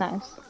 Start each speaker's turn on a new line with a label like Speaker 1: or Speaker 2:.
Speaker 1: Nice.